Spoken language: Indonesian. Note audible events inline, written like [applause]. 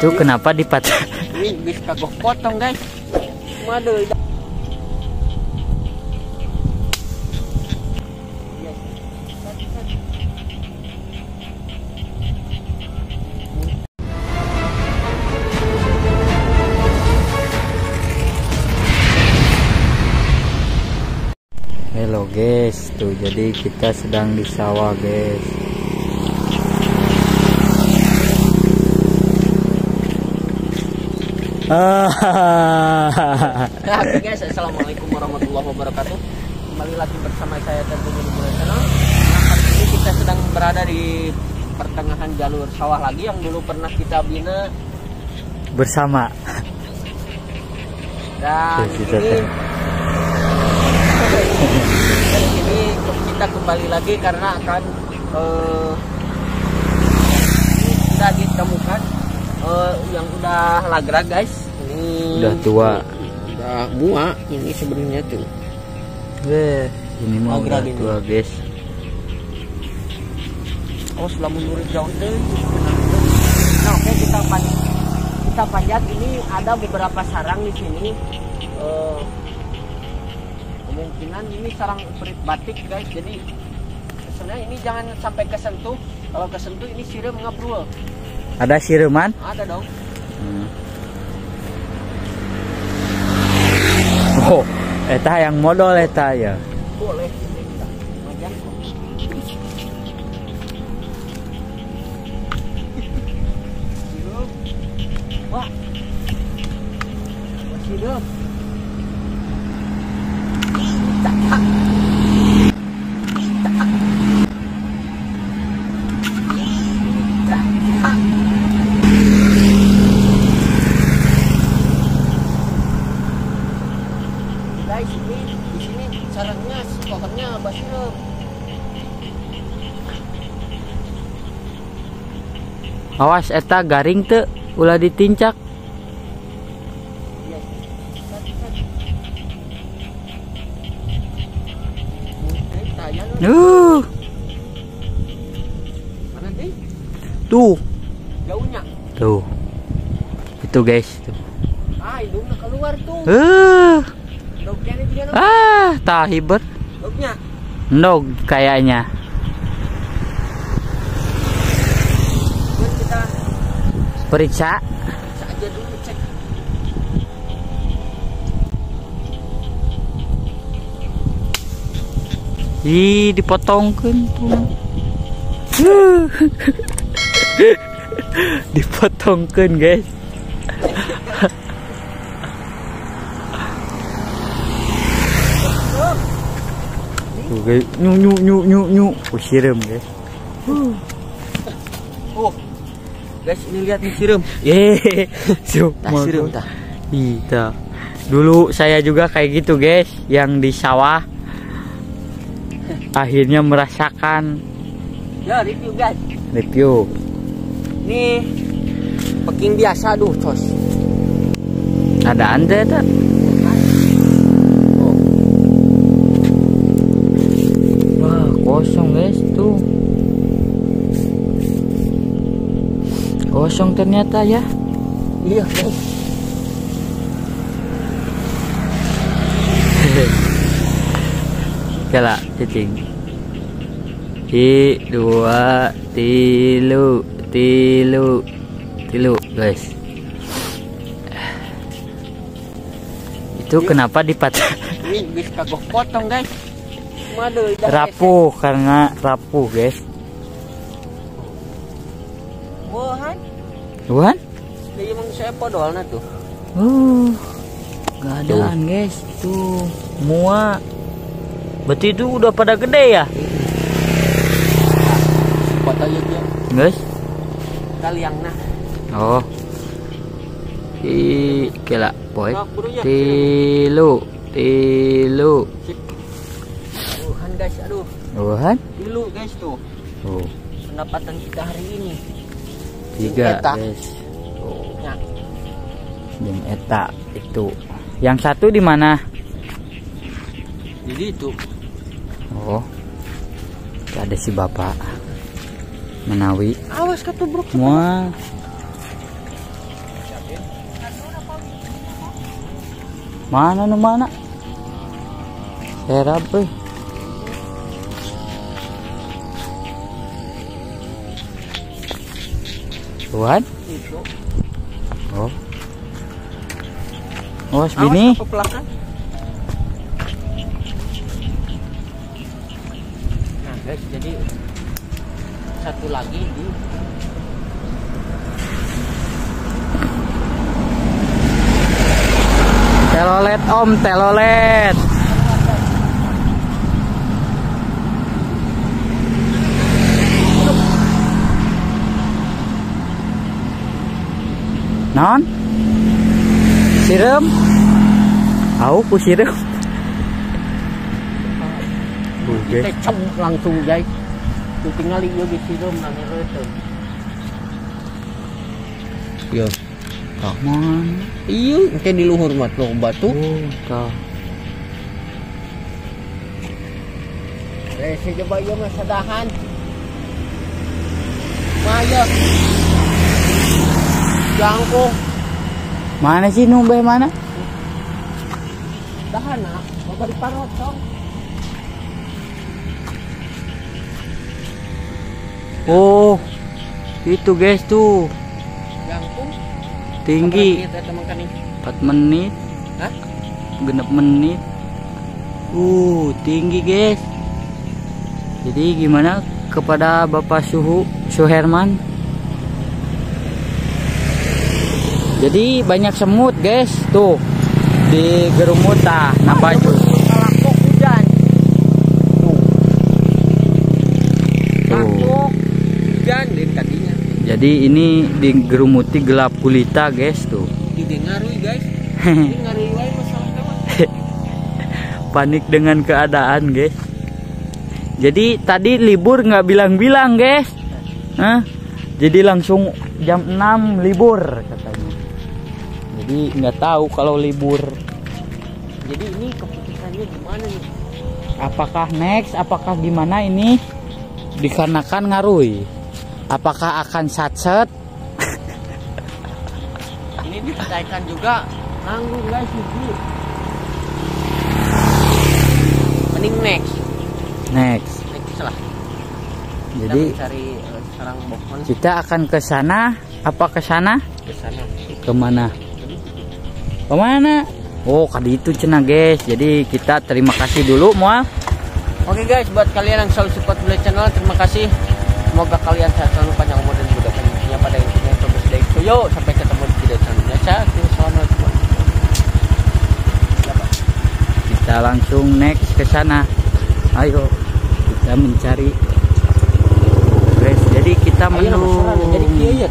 Itu kenapa dipatah? Ini bis kagok potong guys. Madu. Hello guys, tuh jadi kita sedang di sawah guys. Nah, oke guys, assalamualaikum warahmatullahi wabarakatuh. Kembali lagi bersama saya tentunya di Bulan Channel. Nah, kali ini kita sedang berada di pertengahan jalur sawah lagi yang dulu pernah kita bina Bersama. dan kita ini dan ini kita kembali lagi karena akan eh, ini sudah ditemukan eh, yang udah lagra guys. Ini Udah tua. Udah muak ini sebenarnya tuh. Weh, ini mau Agra udah tua guys. Oh, setelah menurut jauh deh. Nah, oke kita panjat. Kita panjat ini ada beberapa sarang di sini. Eh, kemungkinan ini sarang perit batik guys. Jadi sebenarnya ini jangan sampai kesentuh. Kalau kesentuh ini siram ngabrul. Ada sireman? Ada dong. Hmm. Oh, eta yang modal eta ya. Boleh. Wah. Masih hidup. Cakak. Cakak. guys ini di sini sarangnya pohonnya basirup Awas eta garing tuh ulah ditincak. Uh, tuh. jauhnya Tuh. Itu guys, tuh. ah hidungnya keluar tuh Uh, ah, tahiber. dognya Nog kayaknya. Cuman kita Periksa. Ih, dipotongkan. Uh. [laughs] dipotongkan guys. Guys, nyu nyu nyu nyu nyu. Oh, guys. Guys ini lihat nih sirum [laughs] Tah, sirum tah Iya. Dulu saya juga kayak gitu guys, yang di sawah. Akhirnya merasakan ya review guys review. ini peking biasa aduh cos Ada anda tak? oh Wah kosong guys tuh. Kosong ternyata ya. iya guys [laughs] Kala cacing. Di dua tilu tilu tilu guys. Itu kenapa dipatah? ini bis kagok potong guys Madu, rapuh karena rapuh guys. Tuhan? dia emang saya podolnya tuh. Uh, keadaan guys tuh mua. Berarti itu udah pada gede ya, Foto aja dia. guys? Kali yang nah. Oh. I kela boy. Tilu, tilu. Tuhan guys, aduh. Tuhan? Dulu guys tuh. Oh, Pendapatan kita hari ini tiga eta. guys. Oh. ya. eta itu. Yang satu di mana? Jadi itu. Oh. Ada si bapak. Menawi. Awas ketubruk. Semua mana nu mana? Serap eh Tuhan? Oh. Oh, bini. Awas, pelakan. Nah, guys, jadi satu lagi di Telolet om, telolet. Non? Siram? Aku ku siram. kita cem langsung guys. Itu tinggal iyo di sirum nang itu. Yo. Kaman. Iya, ente di luhur mat lo batu. Oh, tah. Eh, saya coba iya mas sadahan. Jangko. Mana sih numbe mana? Dahan nak. Bapak di parot tong. Oh, itu guys tuh Jangko. tinggi. 4 menit, Hah? genep menit. Uh, tinggi guys. Jadi gimana kepada Bapak Suhu Suherman? Jadi banyak semut guys tuh di gerumut ah nah baju. Hujan. Tuh. Hujan din tadinya. Jadi ini digerumuti gelap gulita guys tuh. Didengarui guys. [laughs] Teman. [laughs] Panik dengan keadaan guys. Jadi tadi libur nggak bilang-bilang guys. Hah? Jadi langsung jam 6 libur. Jadi nggak tahu kalau libur. Jadi ini keputusannya gimana nih? Apakah next? Apakah gimana ini? Dikarenakan ngarui. Apakah akan satset? [laughs] Ini dipercayakan juga nanggung guys ini. Mending next. Next. Next lah. Kita Jadi mencari eh, sarang bokon kita akan ke sana. Apa ke sana? ke sana. Ke mana? Ke mana? Oh, kali itu cina guys. Jadi kita terima kasih dulu mual. Oke guys, buat kalian yang selalu support Bule Channel, terima kasih. Semoga kalian sehat selalu panjang umur dan dimudahkan rezekinya pada intinya terbaik dari itu. Yuk, sampai ketemu di video selanjutnya. Assalamualaikum. Kita langsung next ke sana. Ayo kita mencari. Guys, jadi kita Ayo,